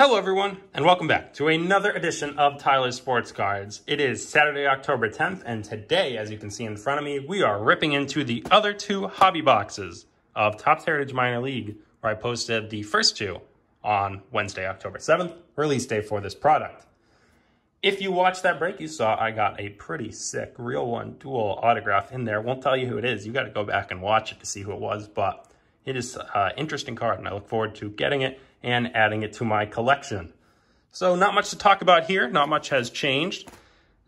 Hello, everyone, and welcome back to another edition of Tyler's Sports Cards. It is Saturday, October 10th, and today, as you can see in front of me, we are ripping into the other two hobby boxes of Topps Heritage Minor League, where I posted the first two on Wednesday, October 7th, release day for this product. If you watched that break, you saw I got a pretty sick real one dual autograph in there. Won't tell you who it is. You got to go back and watch it to see who it was, but it is an interesting card, and I look forward to getting it and adding it to my collection. So not much to talk about here. Not much has changed.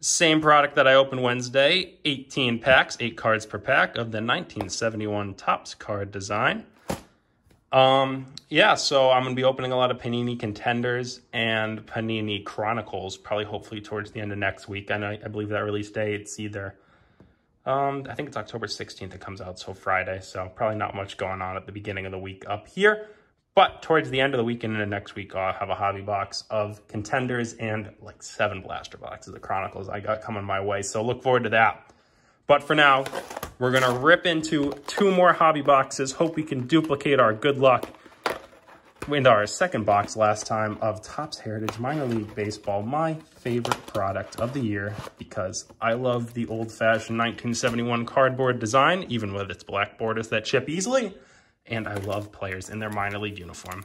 Same product that I opened Wednesday, 18 packs, 8 cards per pack of the 1971 Topps card design. Um, yeah, so I'm going to be opening a lot of Panini Contenders and Panini Chronicles, probably hopefully towards the end of next week. I I believe that release day, it's either, um, I think it's October 16th it comes out, so Friday. So probably not much going on at the beginning of the week up here. But towards the end of the week and next week, I'll have a hobby box of contenders and like seven blaster boxes of Chronicles I got coming my way. So look forward to that. But for now, we're going to rip into two more hobby boxes. Hope we can duplicate our good luck into our second box last time of Topps Heritage Minor League Baseball, my favorite product of the year because I love the old-fashioned 1971 cardboard design, even with its black borders that chip easily and I love players in their minor league uniform.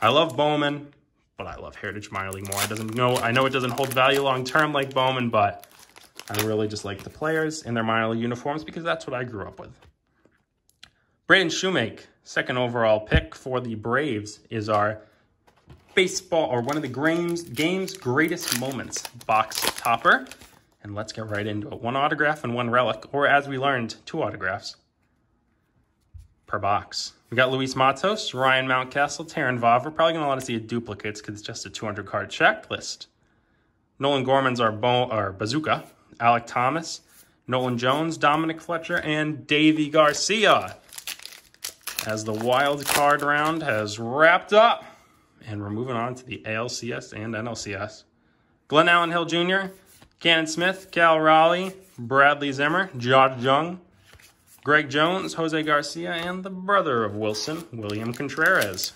I love Bowman, but I love Heritage Minor League more. I doesn't know I know it doesn't hold value long term like Bowman, but I really just like the players in their minor league uniforms because that's what I grew up with. Braden Shewmake, second overall pick for the Braves, is our baseball or one of the game's, game's greatest moments box topper. And let's get right into it. One autograph and one relic, or as we learned, two autographs per box. We got Luis Matos, Ryan Mountcastle, Terrin Vavra. Probably going to want to see a duplicates because it's just a 200 card checklist. Nolan Gorman's our, our bazooka. Alek Thomas, Nolan Jones, Dominic Fletcher, and Deivi Garcia. As the wild card round has wrapped up. And we're moving on to the ALCS and NLCS. Glenallen Hill Jr., Canaan Smith, Cal Raleigh, Bradley Zimmer, Josh Jung, Greg Jones, Jose Garcia, and the brother of Wilson, William Contreras.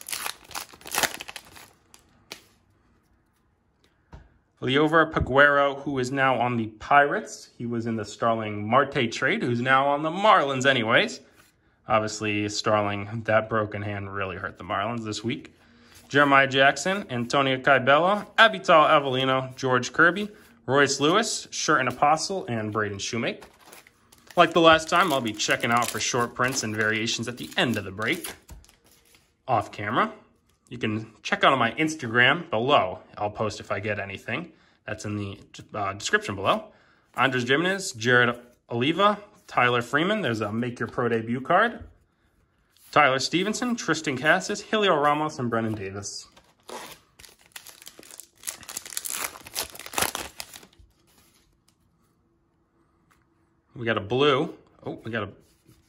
Liover Peguero, who is now on the Pirates. He was in the Starling Marte trade, who's now on the Marlins anyways. Obviously, Starling, that broken hand really hurt the Marlins this week. Jeremiah Jackson, Antonio Cabello, Avital Avellino, George Kirby, Royce Lewis, Sherten Apostel, and Braden Shewmake. Like the last time, I'll be checking out for short prints and variations at the end of the break, off camera. You can check out on my Instagram below. I'll post if I get anything. That's in the uh, description below. Andres Gimenez, Jared Oliva, Tyler Freeman. There's a Make Your Pro Debut card. Tyler Stephenson, Triston Casas, Heliot Ramos, and Brennen Davis. We got a blue. Oh, we got a,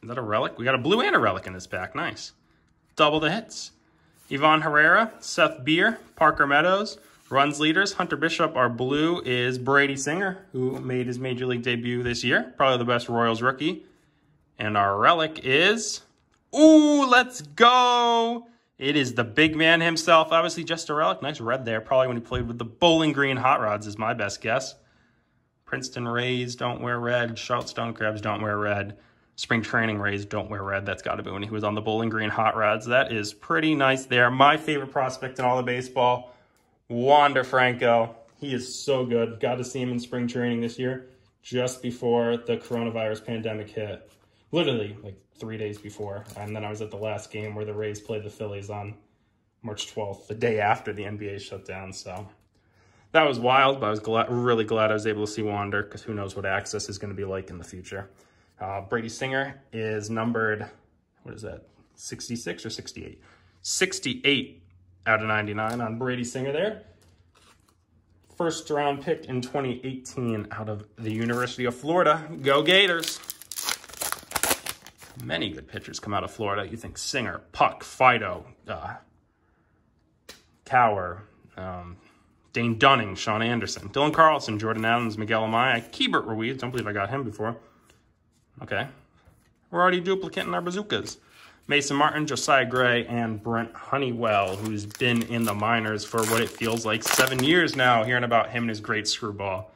is that a relic? We got a blue and a relic in this pack. Nice. Double the hits. Ivan Herrera, Seth Beer, Parker Meadows, runs leaders. Hunter Bishop, our blue, is Brady Singer, who made his Major League debut this year. Probably the best Royals rookie. And our relic is, ooh, let's go. It is the big man himself. Obviously just a relic. Nice red there. Probably when he played with the Bowling Green Hot Rods is my best guess. Princeton Rays don't wear red. Charlotte Stone Crabs don't wear red. Spring Training Rays don't wear red. That's got to be when he was on the Bowling Green Hot Rods. That is pretty nice there. My favorite prospect in all of baseball, Wander Franco. He is so good. Got to see him in spring training this year, just before the coronavirus pandemic hit. Literally, like three days before. And then I was at the last game where the Rays played the Phillies on March 12th, the day after the NBA shut down. So that was wild, but I was glad, really glad I was able to see Wander because who knows what access is going to be like in the future. Uh, Brady Singer is numbered, what is that, 66 or 68? 68 out of 99 on Brady Singer there. First round pick in 2018 out of the University of Florida. Go Gators! Many good pitchers come out of Florida. You think Singer, Puk, Faedo, uh, Kowar, um, Dane Dunning, Shaun Anderson, Dylan Carlson, Jordan Adams, Miguel Amaya, Keibert Ruiz. Don't believe I got him before. Okay. We're already duplicating our bazookas. Mason Martin, Josiah Gray, and Brent Honeywell, who's been in the minors for what it feels like seven years now, hearing about him and his great screwball.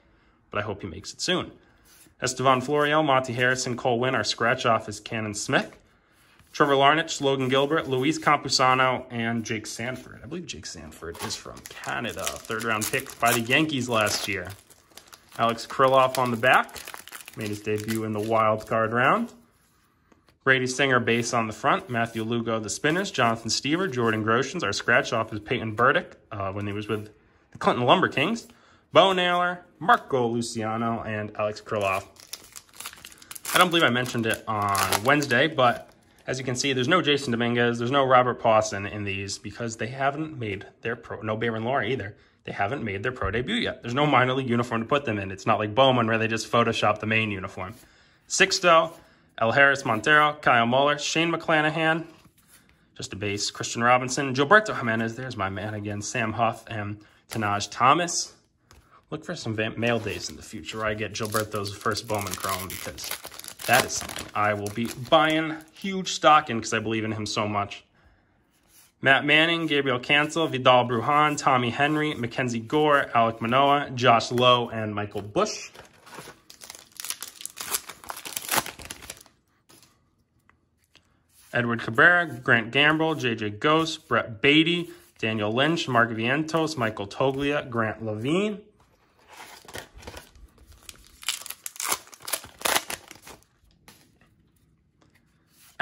But I hope he makes it soon. Estevan Florial, Monte Harrison, Cole Winn, our scratch off is Canaan Smith. Trevor Larnach, Logan Gilbert, Luis Campusano, and Jake Sanford. I believe Jake Sanford is from Canada. Third round pick by the Yankees last year. Alex Kirilloff on the back. Made his debut in the wild card round. Brady Singer base on the front. Matthew Lugo the spinners. Jonathan Stiever, Jordan Groshans. Our scratch off is Peyton Burdick uh, when he was with the Clinton Lumber Kings. Bo Naylor, Marco Luciano, and Alex Kirilloff. I don't believe I mentioned it on Wednesday, but as you can see, there's no Jasson Dominguez, there's no Robert Puason in these because they haven't made their pro, no Bayron Lora either. They haven't made their pro debut yet. There's no minor league uniform to put them in. It's not like Bowman where they just Photoshop the main uniform. Sixto, Elehuris Montero, Kyle Muller, Shane McClanahan, just a base, Kristian Robinson, Gilberto Jimenez, there's my man again, Sam Huff, and Tahnaj Thomas. Look for some mail days in the future where I get Gilberto's first Bowman Chrome because that is something I will be buying huge stock in because I believe in him so much. Matt Manning, Gabriel Cancel, Vidal Brujan, Tommy Henry, MacKenzie Gore, Alek Manoah, Josh Lowe, and Michael Busch. Edward Cabrera, Grant Gamble, JJ Goss, Brett Baty, Daniel Lynch, Mark Vientos, Michael Toglia, Grant Lavigne.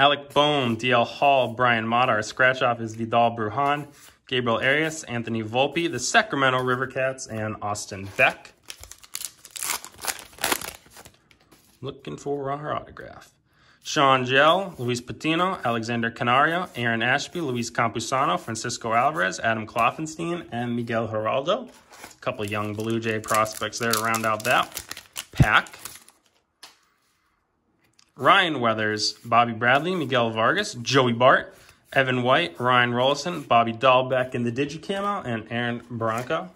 Alec Bohm, DL Hall, Bryan Mata. Scratch off is Vidal Brujan, Gabriel Arias, Anthony Volpe, the Sacramento River Cats, and Austin Beck. Looking for our autograph. Sean Gell, Luis Patino, Alexander Canario, Aaron Ashby, Luis Campusano, Francisco Alvarez, Adam Kloffenstein, and Miguel Hiraldo. A couple young Blue Jay prospects there to round out that pack. Ryan Weathers, Bobby Bradley, Miguel Vargas, Joey Bart, Evan White, Ryan Rolison, Bobby Dalbec in the Digicamo, and Aaron Bronco.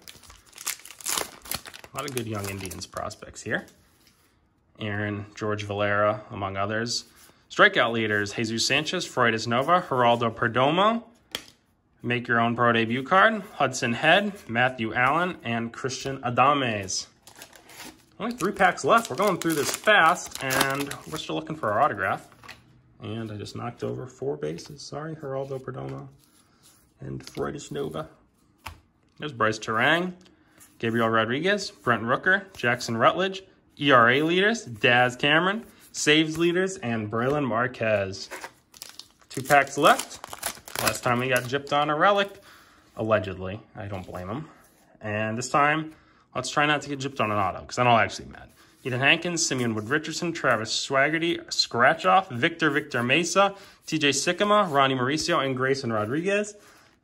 A lot of good young Indians prospects here. Aaron, George Valera, among others. Strikeout leaders, Jesus Sanchez, Freudis Nova, Geraldo Perdomo. Make your own pro debut card, Hudson Head, Matthew Allan, and Christian Adames. Only three packs left. We're going through this fast, and we're still looking for our autograph. And I just knocked over four bases. Sorry, Geraldo Perdomo and Freudis Nova. There's Brice Turang, Gabriel Rodriguez, Brent Rooker, Jackson Rutledge, ERA leaders, Daz Cameron, saves leaders, and Brailyn Marquez. Two packs left. Last time we got gypped on a relic, allegedly. I don't blame him. And this time, Let's try not to get gypped on an auto, because then I'll actually mad. Ethan Hankins, Simeon Wood Richardson, Travis Swaggerty, Scratch Off, Victor Victor Mesa, TJ Sikkema, Ronnie Mauricio, and Grayson Rodriguez.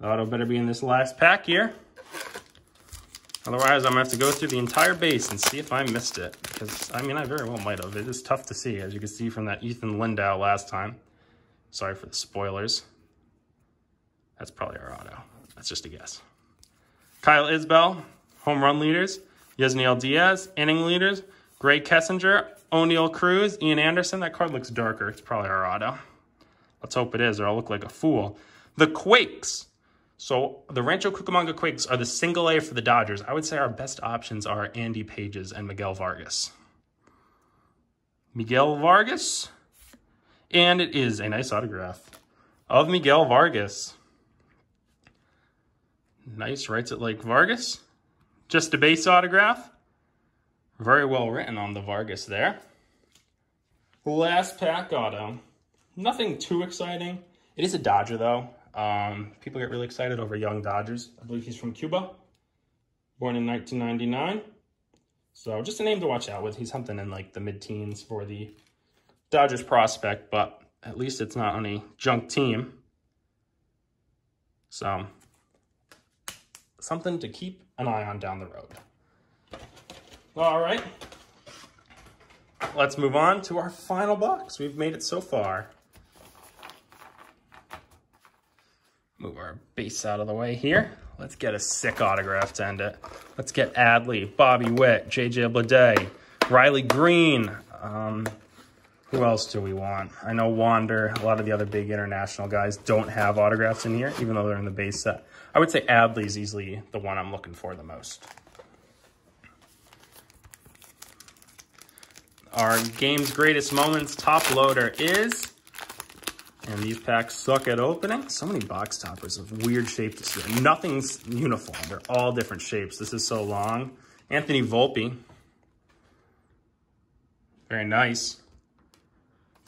The auto better be in this last pack here. Otherwise, I'm going to have to go through the entire base and see if I missed it. Because, I mean, I very well might have. It is tough to see, as you can see from that Ethan Lindow last time. Sorry for the spoilers. That's probably our auto. That's just a guess. Kyle Isbel, home run leaders, Yusniel Diaz, inning leaders, Grae Kessinger, Oneil Cruz, Ian Anderson. That card looks darker. It's probably our auto. Let's hope it is, or I'll look like a fool. The Quakes. So the Rancho Cucamonga Quakes are the single A for the Dodgers. I would say our best options are Andy Pages and Miguel Vargas. Miguel Vargas. And it is a nice autograph of Miguel Vargas. Nice, writes it like Vargas. Just a base autograph. Very well written on the Vargas there. Last pack auto. Nothing too exciting. It is a Dodger, though. Um, people get really excited over young Dodgers. I believe he's from Cuba. Born in 1999. So just a name to watch out with. He's something in like the mid-teens for the Dodgers prospect, but at least it's not on a junk team. So something to keep an eye on down the road. All right. Let's move on to our final box. We've made it so far. Move our base out of the way here. Let's get a sick autograph to end it. Let's get Adley, Bobby Witt, JJ Bleday, Riley Greene, um, Who else do we want? I know Wander, a lot of the other big international guys don't have autographs in here, even though they're in the base set. I would say Adley's easily the one I'm looking for the most. Our game's greatest moments top loader is, and these packs suck at opening. So many box toppers of weird shape this year. Nothing's uniform. They're all different shapes. This is so long. Anthony Volpe. Very nice.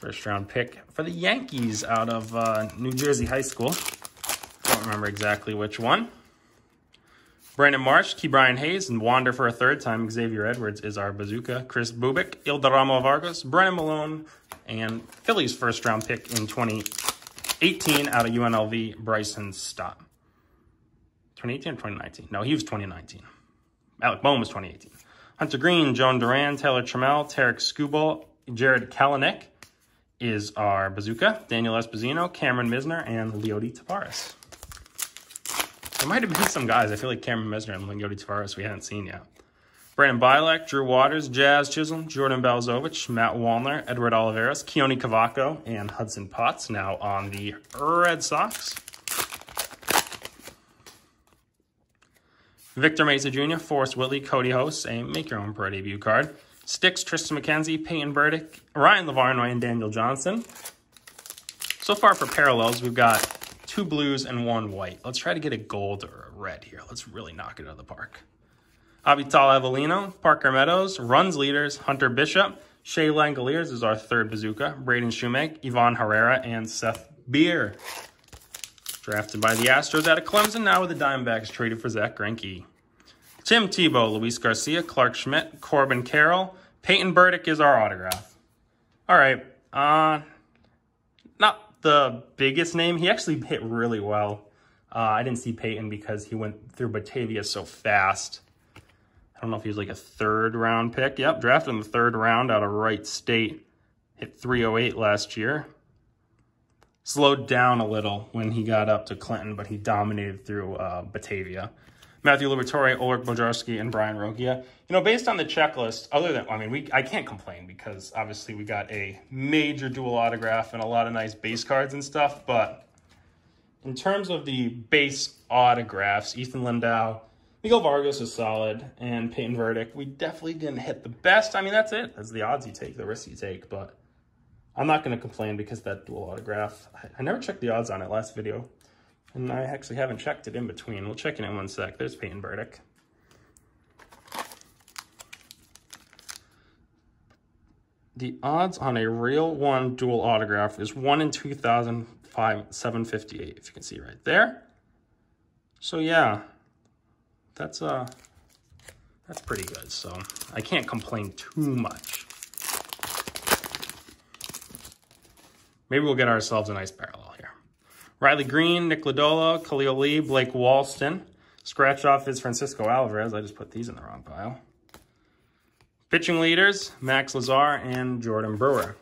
First round pick for the Yankees out of uh, New Jersey High School. Don't remember exactly which one. Brandon Marsh, Ke'Bryan Hayes, and Wander for a third time. Xavier Edwards is our bazooka. Kris Bubic, Ildaramo Vargas, Brennan Malone, and Phillies first round pick in 2018 out of UNLV, Bryson Stott. 2018 or 2019? No, he was 2019. Alec Bohm was 2018. Hunter Greene, Jhoan Duran, Taylor Trammell, Tarik Skubal, Jarred Kelenic, is our Bazooka, Daniel Esposito, Cameron Misner, and Leody Taveras. There might have been some guys. I feel like Cameron Misner and Leody Taveras we hadn't seen yet. Brandon Bielak, Drew Waters, Jazz Chisholm, Jordan Balazovic, Matt Wallner, Edward Olivares, Keoni Cavaco, and Hudson Potts now on the Red Sox. Victor Mesa Jr., Forrest Whitley, Cody Host, a make your own pro debut card. Sticks, Triston McKenzie, Peyton Burdick, Ryan LaVarnoy, and Daniel Johnson. So far for parallels, we've got two blues and one white. Let's try to get a gold or a red here. Let's really knock it out of the park. Avital Avelino, Parker Meadows, runs leaders, Hunter Bishop, Shea Langeliers is our third bazooka, Braden Shewmake, Ivan Herrera, and Seth Beer. Drafted by the Astros out of Clemson, now with the Diamondbacks traded for Zack Greinke. Tim Tebow, Luis Garcia, Clarke Schmidt, Corbin Carroll, Peyton Burdick is our autograph. All right. Uh, not the biggest name. He actually hit really well. Uh, I didn't see Peyton because he went through Batavia so fast. I don't know if he was like a third round pick. Yep, drafted in the third round out of Wright State. Hit 308 last year. Slowed down a little when he got up to Clinton, but he dominated through uh, Batavia. Matthew Liberatore, Ulrich Bojarski, and Brian Rogia. You know, based on the checklist, other than, I mean, we I can't complain because obviously we got a major dual autograph and a lot of nice base cards and stuff, but in terms of the base autographs, Ethan Lindow, Miguel Vargas is solid, and Peyton Burdick, we definitely didn't hit the best. I mean, that's it. That's the odds you take, the risks you take, but I'm not going to complain because that dual autograph, I, I never checked the odds on it last video. And I actually haven't checked it in between. We'll check it in one sec. There's Peyton Burdick. The odds on a real one dual autograph is 1 in 2,758, if you can see right there. So yeah, that's uh, that's pretty good. So I can't complain too much. Maybe we'll get ourselves a nice parallel. Riley Greene, Nick Lodolo, Khalil Lee, Blake Walston. Scratch off is Francisco Alvarez. I just put these in the wrong pile. Pitching leaders, Max Lazar and Jordan Brewer.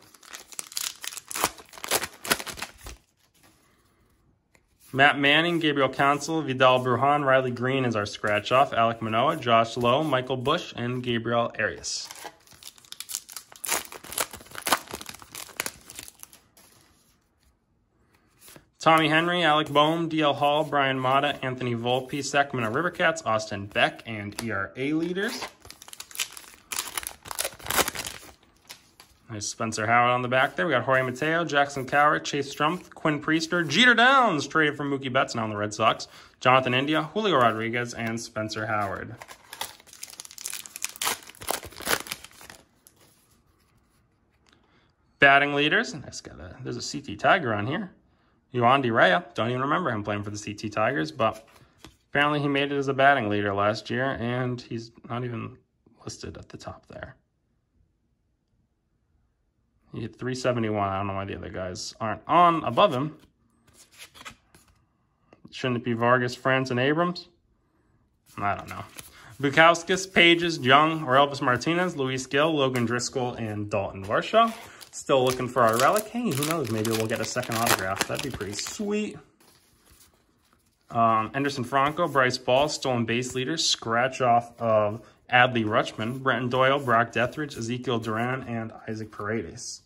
Matt Manning, Gabriel Cancel, Vidal Brujan, Riley Greene is our scratch off. Alek Manoah, Josh Lowe, Michael Busch, and Gabriel Arias. Tommy Henry, Alec Bohm, DL Hall, Bryan Mata, Anthony Volpe, Sacramento Rivercats, Austin Beck, and ERA leaders. Nice Spencer Howard on the back there. We got Jorge Mateo, Jackson Kowar, Chase Strumpf, Quinn Priester, Jeter Downs, traded from Mookie Betts now on the Red Sox, Jonathan India, Julio Rodriguez, and Spencer Howard. Batting leaders, nice a, there's a CT Tiger on here. Yuan Rea, don't even remember him playing for the CT Tigers, but apparently he made it as a batting leader last year, and he's not even listed at the top there. He hit 371. I don't know why the other guys aren't on above him. Shouldn't it be Vargas, France, and Abrams? I don't know. Bukauskas, Pages, Young, or Elvis Martinez, Luis Gil, Logan Driscoll, and Dalton Varsho. Still looking for our relic. Hey, who knows? Maybe we'll get a second autograph. That'd be pretty sweet. Um, Anderson Franco, Bryce Ball, stolen base leader, scratch off of Adley Rutschman, Brenton Doyle, Brock Deatherage, Ezekiel Duran, and Isaac Paredes.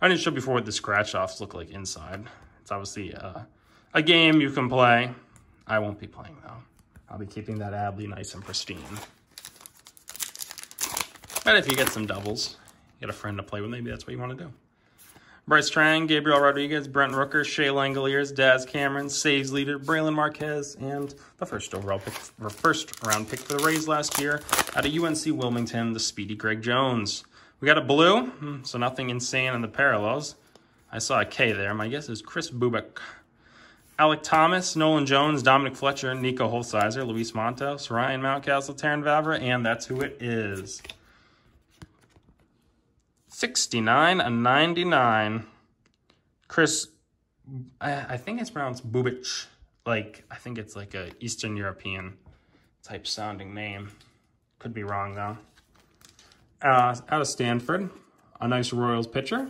I didn't show before what the scratch-offs look like inside. It's obviously uh, a game you can play. I won't be playing, though. I'll be keeping that Adley nice and pristine. But if you get some doubles, get a friend to play with, maybe that's what you want to do. Brice Turang, Gabriel Rodriguez, Brent Rooker, Shea Langeliers, Daz Cameron, saves leader Brailyn Marquez, and the first overall pick, or first round pick for the Rays last year out of UNC Wilmington, the speedy Greg Jones. We got a blue, hmm, so nothing insane in the parallels. I saw a K there. My guess is Kris Bubic. Alek Thomas, Nolan Jones, Dominic Fletcher, Nico Hulsizer, Luis Montas, Ryan Mountcastle, Terrin Vavra, and that's who it is. 69 and 99. Kris, I, I think it's pronounced Bubic. Like, I think it's like a Eastern European type sounding name. Could be wrong though. Uh, out of Stanford, a nice Royals pitcher.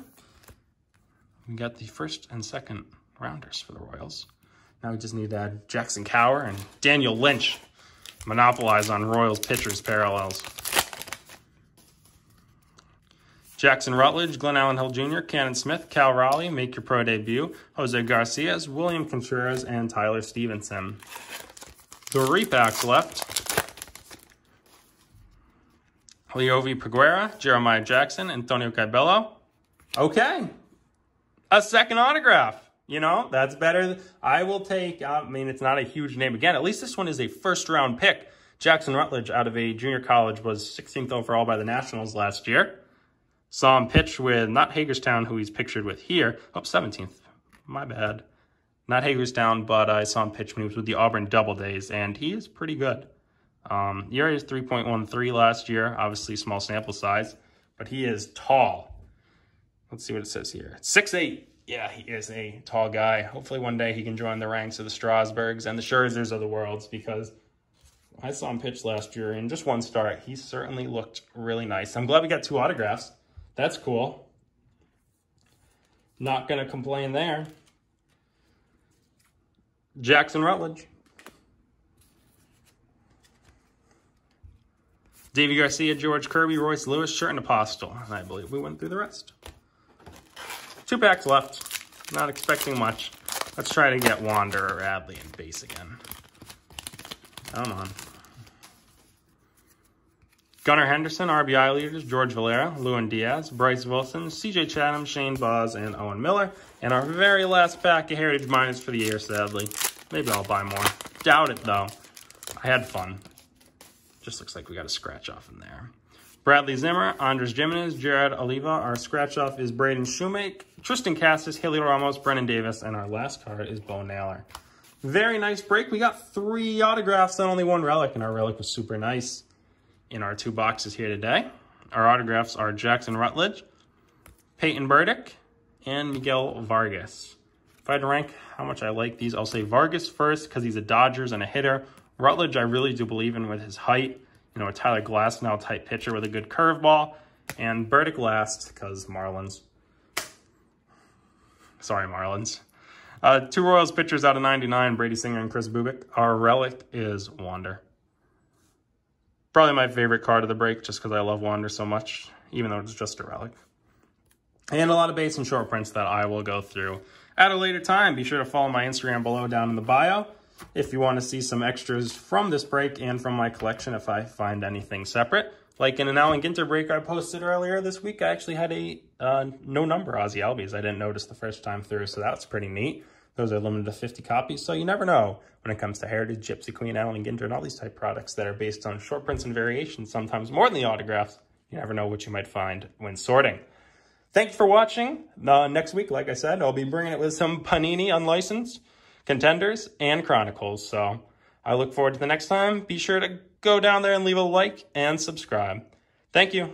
We got the first and second rounders for the Royals. Now we just need to add Jackson Kowar and Daniel Lynch monopolize on Royals pitchers parallels. Jackson Rutledge, Glenallen Hill Jr., Canaan Smith, Cal Raleigh, make your pro debut, Jose Garcias, William Contreras, and Tyler Stephenson. The repacks left. Liover Peguero, Jeremiah Jackson, Antonio Cabello. Okay. A second autograph. You know, that's better. I will take, I mean, it's not a huge name. Again, at least this one is a first round pick. Jackson Rutledge out of a junior college was 16th overall by the Nationals last year. Saw him pitch with not Hagerstown, who he's pictured with here. Oh, 17th. My bad. Not Hagerstown, but I saw him pitch when he was with the Auburn Double Days, and he is pretty good. Um, ERA is 3.13 last year, obviously small sample size, but he is tall. Let's see what it says here. 6'8". Yeah, he is a tall guy. Hopefully one day he can join the ranks of the Strasburgs and the Scherzers of the worlds because I saw him pitch last year in just one start. He certainly looked really nice. I'm glad we got two autographs. That's cool. Not going to complain there. Jackson Rutledge. Deivi Garcia, George Kirby, Royce Lewis, Shirt Apostle. And I believe we went through the rest. Two packs left. Not expecting much. Let's try to get Wander or Adley in base again. Come on. Gunnar Henderson, RBI leaders, George Valera, Lewin Diaz, Bryce Wilson, CJ Chatham, Shane Baz, and Owen Miller. And our very last pack of Heritage Minors for the year, sadly. Maybe I'll buy more. Doubt it, though. I had fun. Just looks like we got a scratch off in there. Bradley Zimmer, Andres Gimenez, Jared Oliva. Our scratch off is Braden Shewmake, Triston Casas, Heliot Ramos, Brennen Davis, and our last card is Bo Naylor. Very nice break. We got three autographs and only one relic, and our relic was super nice in our two boxes here today. Our autographs are Jackson Rutledge, Peyton Burdick, and Miguel Vargas. If I had to rank how much I like these, I'll say Vargas first because he's a Dodgers and a hitter. Rutledge, I really do believe in with his height. You know, a Tyler Glasnow type pitcher with a good curveball. And Burdick last because Marlins. Sorry, Marlins. Uh, two Royals pitchers out of 99, Brady Singer and Kris Bubic. Our relic is Wander. Probably my favorite card of the break just because I love Wander so much, even though it's just a relic. And a lot of base and short prints that I will go through at a later time. Be sure to follow my Instagram below down in the bio if you want to see some extras from this break and from my collection if I find anything separate. Like in an Allen Ginter break I posted earlier this week, I actually had a uh, no number Ozzie Albies. I didn't notice the first time through, so that's pretty neat. Those are limited to 50 copies, so you never know when it comes to Heritage, Gypsy Queen, Allen Ginter, and all these type products that are based on short prints and variations, sometimes more than the autographs. You never know what you might find when sorting. Thank you for watching. Uh, next week, like I said, I'll be bringing it with some Panini unlicensed contenders and chronicles. So I look forward to the next time. Be sure to go down there and leave a like and subscribe. Thank you.